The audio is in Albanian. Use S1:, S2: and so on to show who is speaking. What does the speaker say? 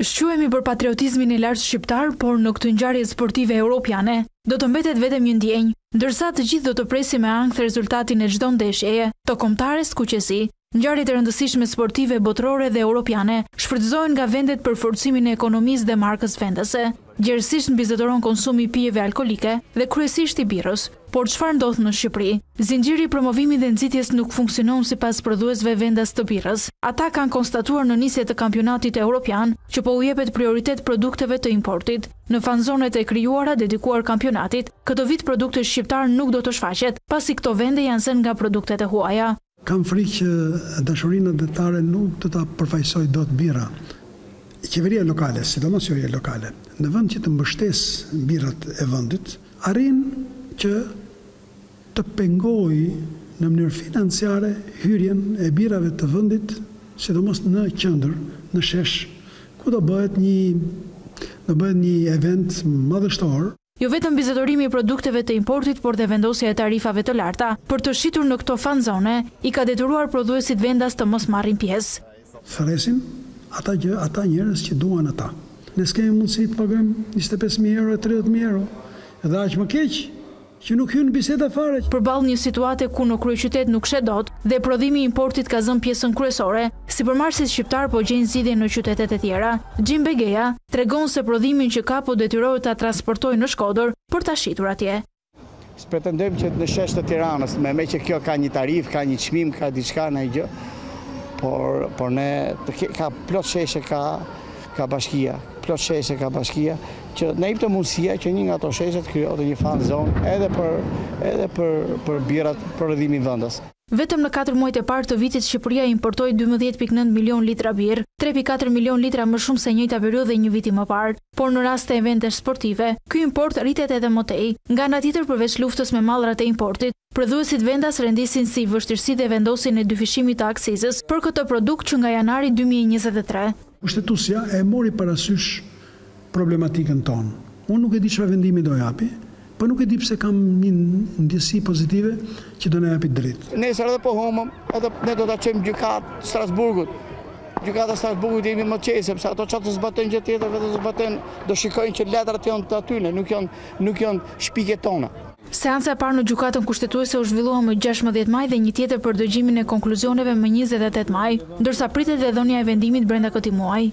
S1: Shquhemi për patriotizmin e lartë shqiptar, por në këtë ngjarje sportive europiane, do të mbetet vetëm një ndjenjë, ndërsa të gjithë do të presim me ankth rezultatin e çdo ndeshjeje, të kombëtares kuqezi. Ngjarjet e rëndësishme sportive botërore dhe europiane shfrytëzohen nga vendet për forcimin e ekonomisë dhe markës vendase. Gjerësisht mbizetëron konsumi i pijeve alkoolike dhe kryesisht i birrës. Por çfarë ndodh në Shqipëri? Zinxhiri i promovimit dhe nxitjes nuk funksionon sipas prodhuesve vendas të birrës. Ata kanë konstatuar në nisje të kampionatit europian që po u jepet prioritet produkteve të importit. Në fanzonet e krijuara dedikuar kampionatit, këtë vit produkti shqiptar nuk do të shfaqet, pasi këto vende janë zënë nga produktet e huaja.
S2: Kam frikë që dashurinë atdhetare nuk do ta përfaqësojë dot birra. Qeveria lokale, sidomos qeveria lokale, në vend që të mbështesë birrat e vendit, arrin që të pengojë në mënyrë financiare hyrjen e birrave të vendit, sidomos në qendër, në shesh, ku do bëhet një do bëhet një event madhështor.
S1: Jo vetëm mbizotërimi i produkteve të importit por dhe vendosja e tarifave të larta për të shitur në këto fan zone i ka detyruar prodhuesit vendas të mos marrin pjesë.
S2: Thërresin ata që ata njerëz që duan ata. Ne s'kemi mundësi të pagujmë njëzet e pesë mijë euro e tridhjetë mijë euro dhe aq më keq që nuk hyn në biseda fare.
S1: Përballë një situate ku në kryeqytet nuk shet dot dhe prodhimi i importit ka zënë pjesën kryesore, Sipërmarrësit shqiptarë po gjejnë zgjidhje në qytetet e tjera. Xhim Begeja tregon se prodhimin që ka po detyrohet ta transportojë në Shkodër për ta shitur atje.
S3: S'pretendojmë që në shesh të Tiranës, me meqë kjo ka një tarifë, ka një çmim, ka diçka ndonjë gjë, por, por ne, ka plot sheshe ka, ka bashkia, plot sheshe ka bashkia, që na jepte mundësia që një nga ato sheshe të krijohet një fan zonë edhe për, edhe për, për birrat prodhimi vendës.
S1: Vetëm në katër muajt e parë të vitit Shqipëria importoi dymbëdhjetë pikë nëntë milionë litra birrë, tre pikë katër milionë litra më shumë se njëjta periudhë e një viti më parë. Por në rast të eventesh sportive, ky import rritet edhe më tej. Nga ana tjetër përveç luftës me mallrat e importit, prodhuesit vendas rendisin si vështirësi dhe vendosjen e dyfishimit të akcizës për këtë produkt që nga janari dy
S2: mijë e njëzet e tre. Kushtetuesja e mori parasysh problematikën tonë. Unë nuk e di çfarë vendimi do japi, por nuk e di pse kam një ndjesi pozitive që do na japi drejt.
S3: Nesër edhe po humëm, edhe ne do ta çojmë në gjykatë të Strasburgut. Gjykata e Strasburgut jemi më të qetë sepse ato çfarë të zbatojnë gjë tjetër, vetëm të zbatojnë, do shikojnë që letrat janë të atyne, nuk janë, nuk janë shpikjet tona.
S1: Seanca e parë në Gjykatën Kushtetuese u zhvillua më gjashtëmbëdhjetë maj dhe një tjetër për dëgjimin e konkluzioneve më njëzet e tetë maj, ndërsa pritet dhe dhënia e vendimit brenda këtij muaji.